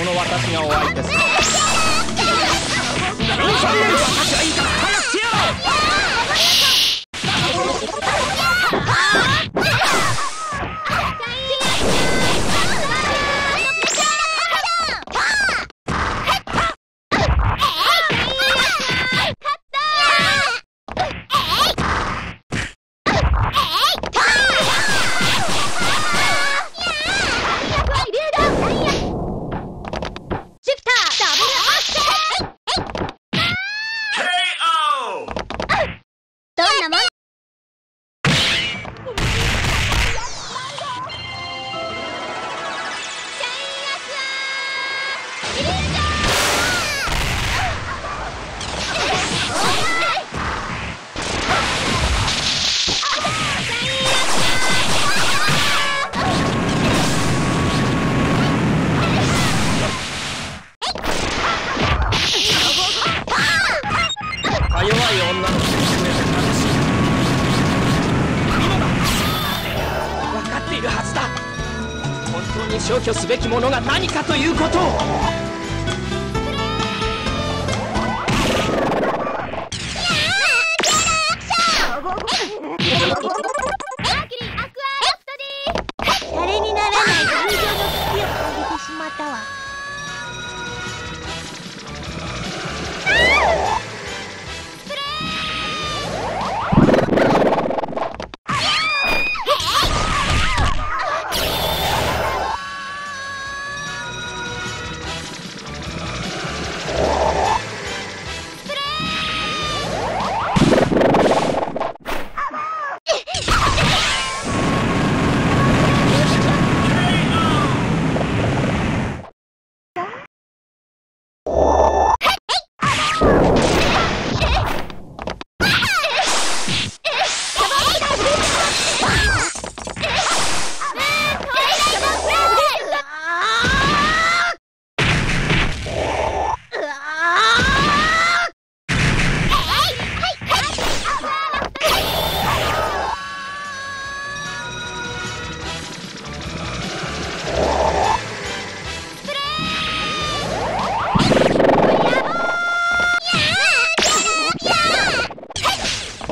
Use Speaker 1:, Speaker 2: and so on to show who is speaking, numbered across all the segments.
Speaker 1: この私がお相手する。に消去すべきものが何かということを。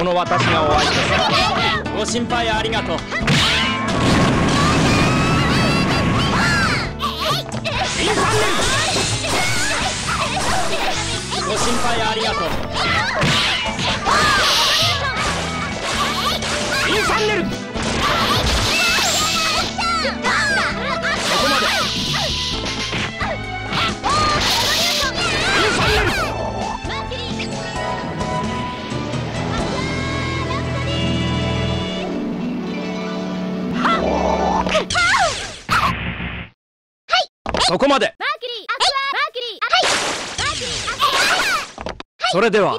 Speaker 1: の私がお相手ご心配ありがとう。ご心配ありがとう。そこまで。
Speaker 2: マーキュリーアクアマーキュリーはい。マーキュリーアクア
Speaker 1: それでは